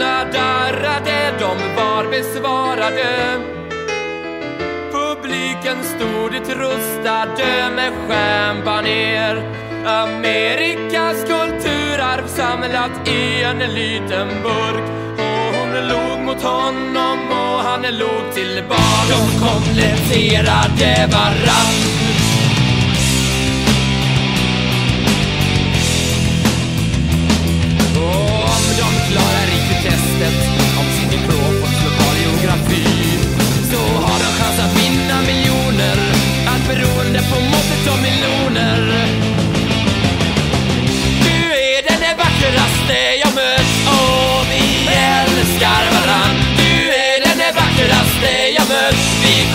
Dörrarna darrade, de var besvarade. Publiken stod utrustade med stjärnbanér. Amerikas kulturarv samlat i en liten burk Och hon log mot honom och han log tillbaka De kompletterade varann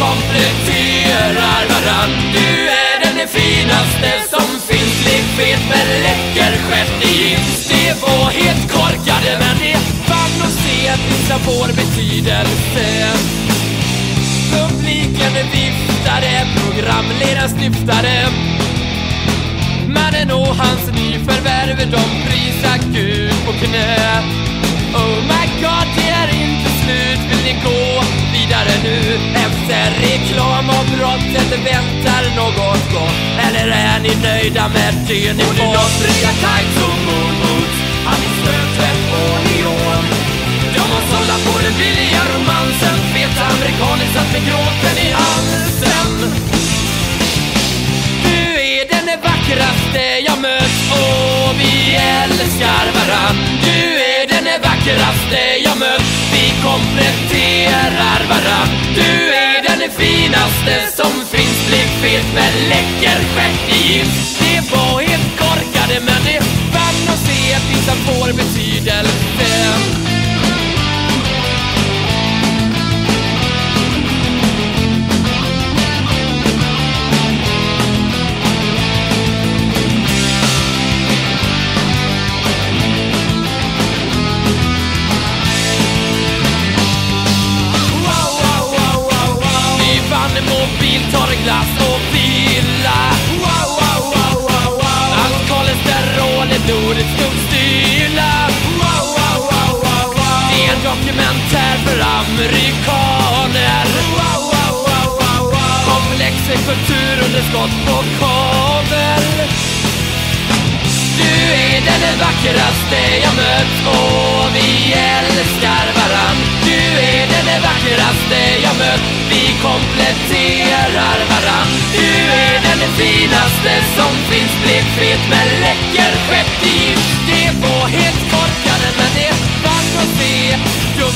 kompletterar varann. Du är den finaste som finns. Lik fet med läcker stjärt i jeans Det var helt korkade men det fann att se att vissa får betydelse. Publiken viftade, programledaren snyftade Mannen och hans nyförvärv de prisar Gud på knä. Oh my väntar något gott? Eller är ni nöjda med det ni fått? Både tights och mormot, han är snötvätt och neon. De var sålda på den billiga romansen. Feta amerikaner satt med gråten i halsen. Du är den vackraste jag mött och vi älskar varann. Du är den vackraste jag mött, vi kompletterar varann. Du är den finaste som fyllt med läcker stjärt i gips. Det är en dokumentär för amerikaner. Komplex kulturunderskott på kabel. Du är den vackraste jag mött och vi älskar varann. Du är den vackraste jag mött, vi kompletterar varann. Du är den finaste som finns, blekfet med läcker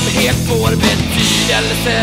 helt får betydelse.